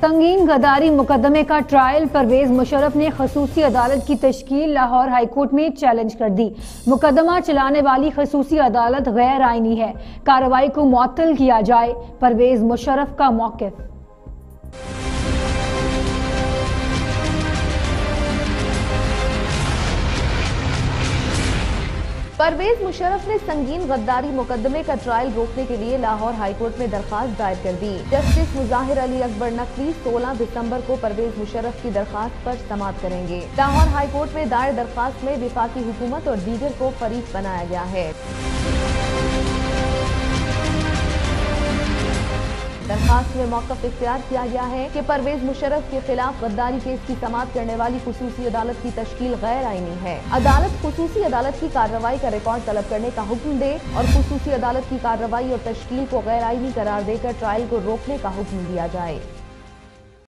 سنگین غداری مقدمے کا ٹرائل پرویز مشرف نے خصوصی عدالت کی تشکیل لاہور ہائی کورٹ میں چیلنج کر دی۔ مقدمہ چلانے والی خصوصی عدالت غیر آئینی ہے۔ کارروائی کو معطل کیا جائے۔ پرویز مشرف کا موقف۔ پرویز مشرف نے سنگین غداری مقدمے کا ٹرائل روکنے کے لیے لاہور ہائی کورٹ میں درخواست دائر کر دی۔ جسٹس مظاہر علی اکبر نقوی سولہ دسمبر کو پرویز مشرف کی درخواست پر سماعت کریں گے۔ لاہور ہائی کورٹ میں دائر درخواست میں وفاقی حکومت اور دیگر کو فریق بنایا گیا ہے۔ درخواست میں موقف اختیار کیا گیا ہے کہ پرویز مشرف کے خلاف غداری کیس کی سماعت کرنے والی خصوصی عدالت کی تشکیل غیر آئینی ہے۔ عدالت خصوصی عدالت کی کارروائی کا ریکارڈ طلب کرنے کا حکم دے اور خصوصی عدالت کی کارروائی اور تشکیل کو غیر آئینی قرار دے کر ٹرائل کو روکنے کا حکم دیا جائے۔